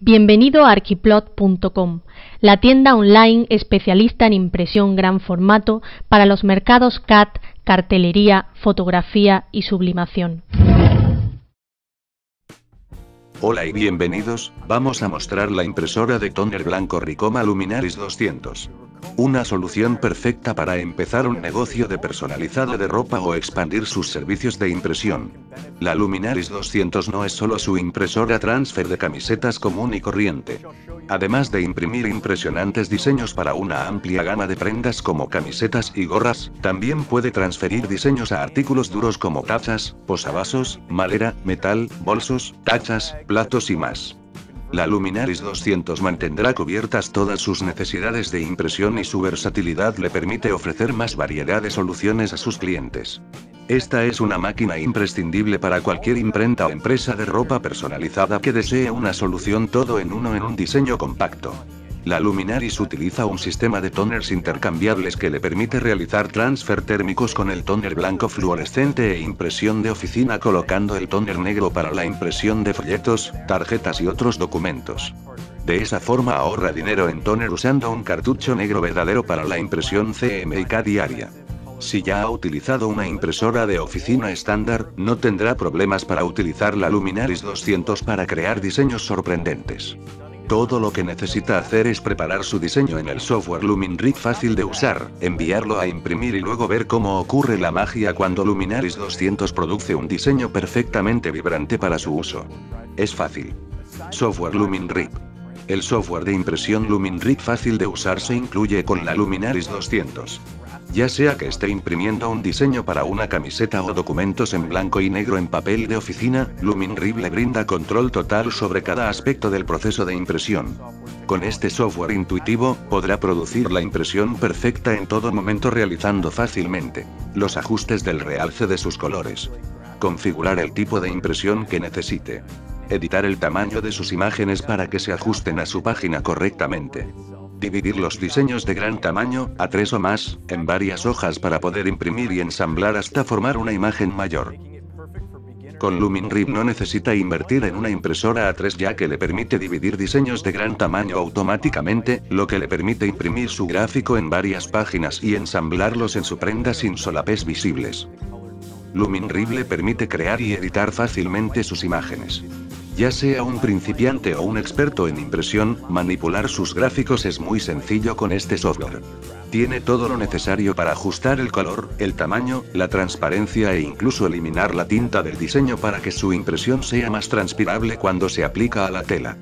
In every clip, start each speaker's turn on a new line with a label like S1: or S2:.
S1: Bienvenido a archiplot.com, la tienda online especialista en impresión gran formato para los mercados CAD, cartelería, fotografía y sublimación.
S2: Hola y bienvenidos, vamos a mostrar la impresora de toner blanco Ricoma Luminaris 200. Una solución perfecta para empezar un negocio de personalizado de ropa o expandir sus servicios de impresión. La Luminaris 200 no es solo su impresora transfer de camisetas común y corriente. Además de imprimir impresionantes diseños para una amplia gama de prendas como camisetas y gorras, también puede transferir diseños a artículos duros como tachas, posavasos, madera, metal, bolsos, tachas, platos y más. La Luminaris 200 mantendrá cubiertas todas sus necesidades de impresión y su versatilidad le permite ofrecer más variedad de soluciones a sus clientes. Esta es una máquina imprescindible para cualquier imprenta o empresa de ropa personalizada que desee una solución todo en uno en un diseño compacto. La Luminaris utiliza un sistema de toners intercambiables que le permite realizar transfer térmicos con el toner blanco fluorescente e impresión de oficina colocando el toner negro para la impresión de folletos, tarjetas y otros documentos. De esa forma ahorra dinero en toner usando un cartucho negro verdadero para la impresión CMYK diaria. Si ya ha utilizado una impresora de oficina estándar, no tendrá problemas para utilizar la Luminaris 200 para crear diseños sorprendentes. Todo lo que necesita hacer es preparar su diseño en el software LuminRig fácil de usar, enviarlo a imprimir y luego ver cómo ocurre la magia cuando Luminaris 200 produce un diseño perfectamente vibrante para su uso. Es fácil. Software LuminRig. El software de impresión LuminRig fácil de usar se incluye con la Luminaris 200. Ya sea que esté imprimiendo un diseño para una camiseta o documentos en blanco y negro en papel de oficina, LuminRib le brinda control total sobre cada aspecto del proceso de impresión. Con este software intuitivo, podrá producir la impresión perfecta en todo momento realizando fácilmente los ajustes del realce de sus colores. Configurar el tipo de impresión que necesite. Editar el tamaño de sus imágenes para que se ajusten a su página correctamente dividir los diseños de gran tamaño, a tres o más, en varias hojas para poder imprimir y ensamblar hasta formar una imagen mayor. Con LuminRib no necesita invertir en una impresora A3 ya que le permite dividir diseños de gran tamaño automáticamente, lo que le permite imprimir su gráfico en varias páginas y ensamblarlos en su prenda sin solapes visibles. LuminRib le permite crear y editar fácilmente sus imágenes. Ya sea un principiante o un experto en impresión, manipular sus gráficos es muy sencillo con este software. Tiene todo lo necesario para ajustar el color, el tamaño, la transparencia e incluso eliminar la tinta del diseño para que su impresión sea más transpirable cuando se aplica a la tela.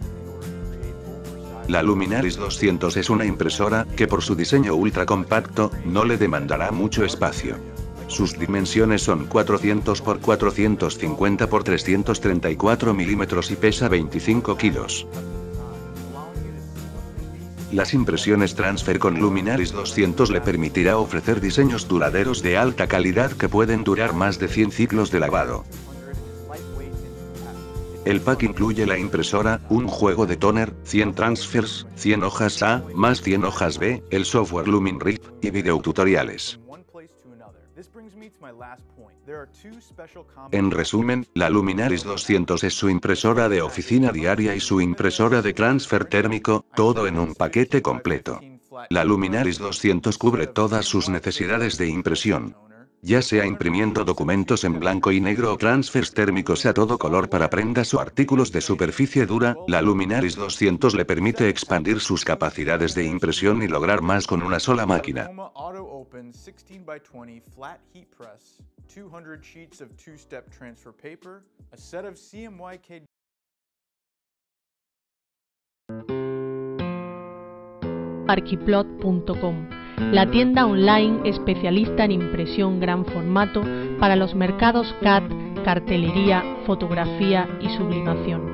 S2: La Luminaris 200 es una impresora que por su diseño ultra compacto, no le demandará mucho espacio. Sus dimensiones son 400 x 450 x 334 milímetros y pesa 25 kilos. Las impresiones Transfer con Luminaris 200 le permitirá ofrecer diseños duraderos de alta calidad que pueden durar más de 100 ciclos de lavado. El pack incluye la impresora, un juego de toner, 100 transfers, 100 hojas A, más 100 hojas B, el software LuminRip, y videotutoriales. En resumen, la Luminaris 200 es su impresora de oficina diaria y su impresora de transfer térmico, todo en un paquete completo. La Luminaris 200 cubre todas sus necesidades de impresión ya sea imprimiendo documentos en blanco y negro o transfers térmicos a todo color para prendas o artículos de superficie dura, la Luminaris 200 le permite expandir sus capacidades de impresión y lograr más con una sola máquina.
S1: Arquiplot.com la tienda online especialista en impresión gran formato para los mercados CAD, cartelería, fotografía y sublimación.